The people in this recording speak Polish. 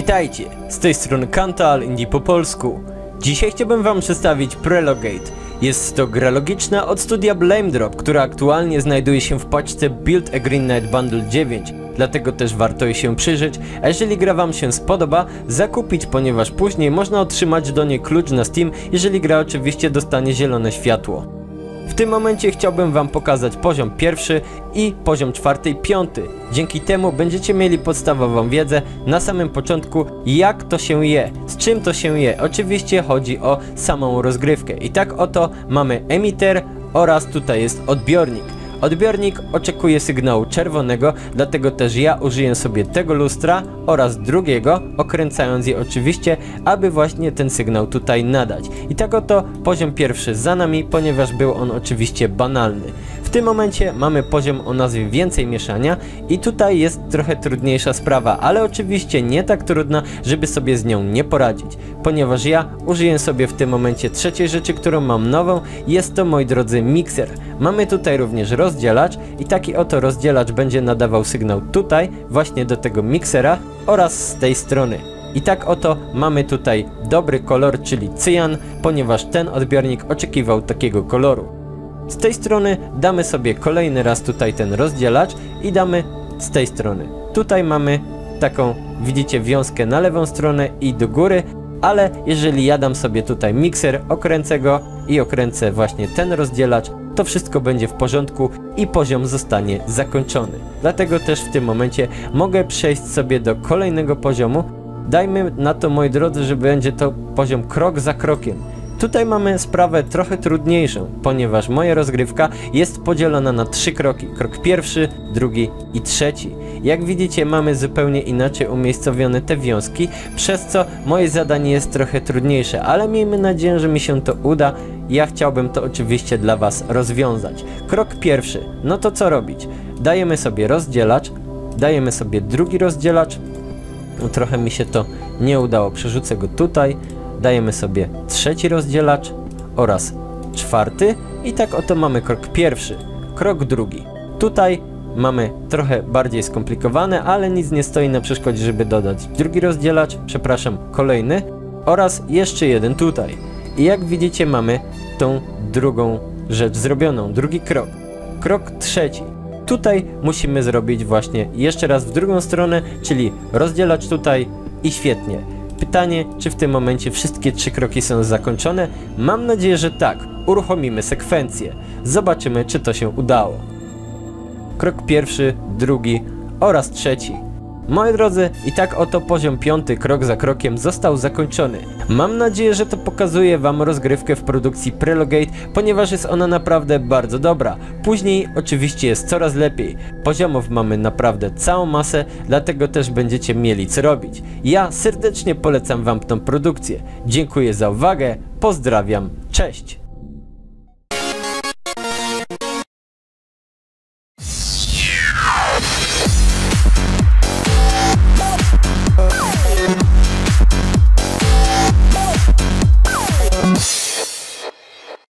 Witajcie, z tej strony Kantal Indie po polsku. Dzisiaj chciałbym wam przedstawić Prelogate. Jest to gra logiczna od studia Blame Drop, która aktualnie znajduje się w paczce Build a Green Knight Bundle 9. Dlatego też warto jej się przyjrzeć, a jeżeli gra wam się spodoba, zakupić, ponieważ później można otrzymać do niej klucz na Steam, jeżeli gra oczywiście dostanie zielone światło. W tym momencie chciałbym wam pokazać poziom pierwszy i poziom czwarty i piąty. Dzięki temu będziecie mieli podstawową wiedzę na samym początku jak to się je, z czym to się je. Oczywiście chodzi o samą rozgrywkę. I tak oto mamy emiter oraz tutaj jest odbiornik. Odbiornik oczekuje sygnału czerwonego, dlatego też ja użyję sobie tego lustra oraz drugiego, okręcając je oczywiście, aby właśnie ten sygnał tutaj nadać. I tak oto poziom pierwszy za nami, ponieważ był on oczywiście banalny. W tym momencie mamy poziom o nazwie więcej mieszania i tutaj jest trochę trudniejsza sprawa, ale oczywiście nie tak trudna, żeby sobie z nią nie poradzić, ponieważ ja użyję sobie w tym momencie trzeciej rzeczy, którą mam nową, jest to moi drodzy mikser. Mamy tutaj również rozdzielacz i taki oto rozdzielacz będzie nadawał sygnał tutaj, właśnie do tego miksera oraz z tej strony. I tak oto mamy tutaj dobry kolor, czyli cyjan, ponieważ ten odbiornik oczekiwał takiego koloru. Z tej strony damy sobie kolejny raz tutaj ten rozdzielacz i damy z tej strony. Tutaj mamy taką, widzicie, wiązkę na lewą stronę i do góry, ale jeżeli ja dam sobie tutaj mikser, okręcę go i okręcę właśnie ten rozdzielacz, to wszystko będzie w porządku i poziom zostanie zakończony. Dlatego też w tym momencie mogę przejść sobie do kolejnego poziomu. Dajmy na to, moi drodzy, że będzie to poziom krok za krokiem. Tutaj mamy sprawę trochę trudniejszą, ponieważ moja rozgrywka jest podzielona na trzy kroki. Krok pierwszy, drugi i trzeci. Jak widzicie mamy zupełnie inaczej umiejscowione te wiązki, przez co moje zadanie jest trochę trudniejsze, ale miejmy nadzieję, że mi się to uda. Ja chciałbym to oczywiście dla Was rozwiązać. Krok pierwszy, no to co robić? Dajemy sobie rozdzielacz, dajemy sobie drugi rozdzielacz, trochę mi się to nie udało, przerzucę go tutaj, dajemy sobie trzeci rozdzielacz oraz czwarty i tak oto mamy krok pierwszy, krok drugi. Tutaj mamy trochę bardziej skomplikowane, ale nic nie stoi na przeszkodzie, żeby dodać drugi rozdzielacz, przepraszam, kolejny oraz jeszcze jeden tutaj. I jak widzicie mamy tą drugą rzecz zrobioną, drugi krok. Krok trzeci. Tutaj musimy zrobić właśnie jeszcze raz w drugą stronę, czyli rozdzielacz tutaj i świetnie. Pytanie, czy w tym momencie wszystkie trzy kroki są zakończone? Mam nadzieję, że tak. Uruchomimy sekwencję. Zobaczymy, czy to się udało. Krok pierwszy, drugi oraz trzeci. Moi drodzy, i tak oto poziom piąty krok za krokiem został zakończony. Mam nadzieję, że to pokazuje wam rozgrywkę w produkcji Prelogate, ponieważ jest ona naprawdę bardzo dobra. Później oczywiście jest coraz lepiej. Poziomów mamy naprawdę całą masę, dlatego też będziecie mieli co robić. Ja serdecznie polecam wam tą produkcję. Dziękuję za uwagę, pozdrawiam, cześć!